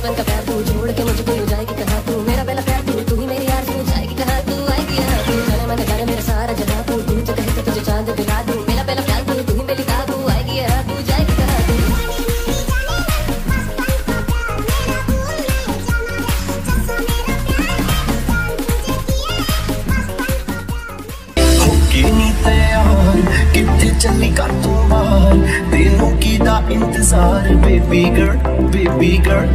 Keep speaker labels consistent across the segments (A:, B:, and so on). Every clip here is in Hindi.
A: बचपन का प्यार तू जोड़ के मुझको ले जाएगी कहा तू? मेरा पहला प्यार तू तू ही मेरी यार तू जाएगी कहा तू? आएगी यहाँ तू? गाना मन गाना मेरा सारा जहाँ तू। तू तो कहते तुझे चाँद दिला दूँ। मेरा पहला प्यार तू तू ही मेरी कहा तू। आएगी यहाँ तू, जाएगी कहा तू?
B: चली का तू। इंतजार बेबी गर्ल बेबी गर्ल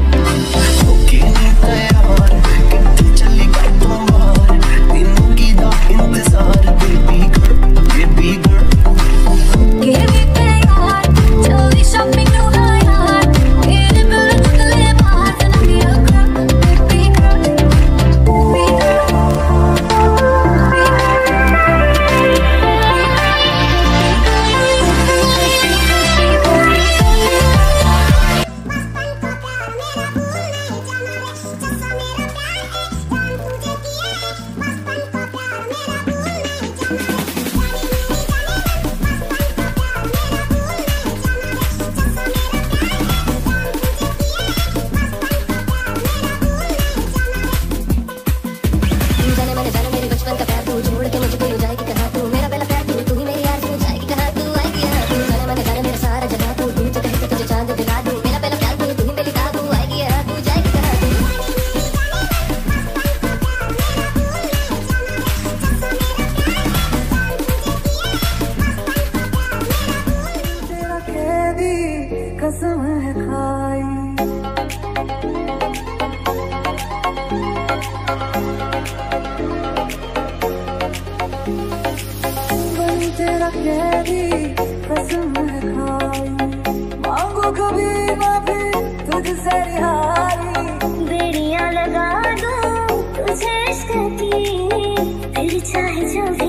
B: खाई मांगो कभी
A: बेड़ियाँ लगा दो तुझे इश्क की दिल चाहे जो भी